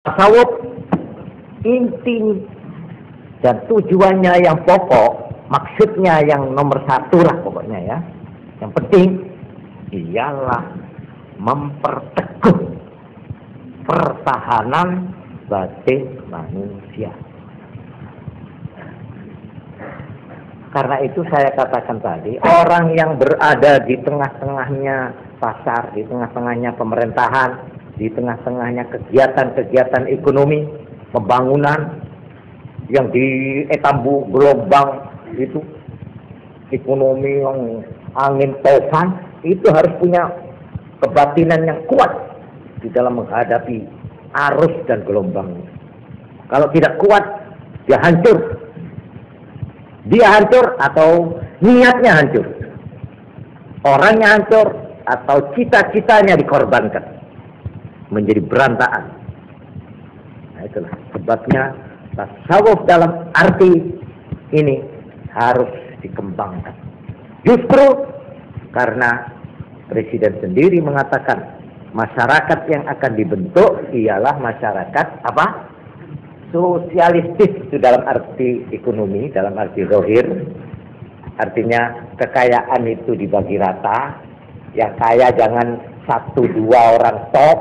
tasawuf inti dan tujuannya yang pokok, maksudnya yang nomor satu lah pokoknya ya. Yang penting ialah memperteguh pertahanan batin manusia. Karena itu saya katakan tadi, orang yang berada di tengah-tengahnya pasar, di tengah-tengahnya pemerintahan, di tengah-tengahnya kegiatan-kegiatan ekonomi, pembangunan yang di etambu gelombang itu ekonomi yang angin topan itu harus punya kebatinan yang kuat di dalam menghadapi arus dan gelombang. Kalau tidak kuat, dia hancur dia hancur atau niatnya hancur. Orangnya hancur atau cita-citanya dikorbankan. Menjadi berantakan. Nah itulah sebabnya tasawuf dalam arti ini harus dikembangkan. Justru karena Presiden sendiri mengatakan masyarakat yang akan dibentuk ialah masyarakat apa? sosialistis itu dalam arti ekonomi, dalam arti rohir. Artinya kekayaan itu dibagi rata. Yang kaya jangan satu dua orang top,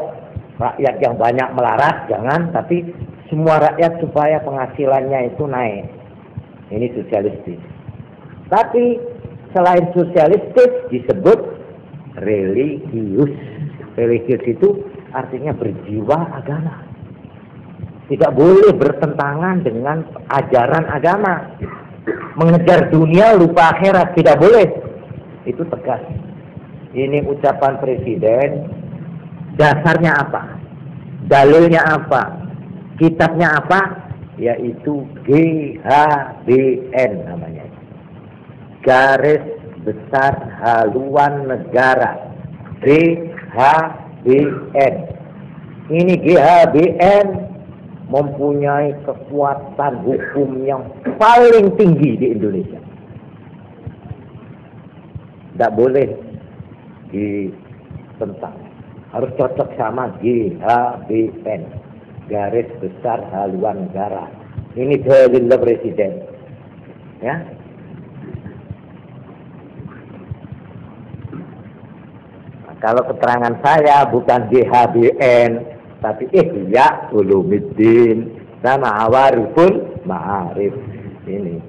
rakyat yang banyak melarat jangan, tapi semua rakyat supaya penghasilannya itu naik. Ini sosialistis. Tapi selain sosialistis disebut religius. Religius itu artinya berjiwa agama tidak boleh bertentangan dengan ajaran agama. Mengejar dunia lupa akhirat tidak boleh. Itu tegas. Ini ucapan presiden. Dasarnya apa? Dalilnya apa? Kitabnya apa? Yaitu GHBN namanya. Garis Besar Haluan Negara. GHBN. Ini GHBN mempunyai kekuatan hukum yang paling tinggi di Indonesia. Tidak boleh ditentang. Harus cocok sama GHBN. Garis Besar Haluan Negara. Ini dalil Presiden. Ya, nah, kalau keterangan saya bukan GHBN, tapi ihya ulumuddin sama awariful ma'arif ini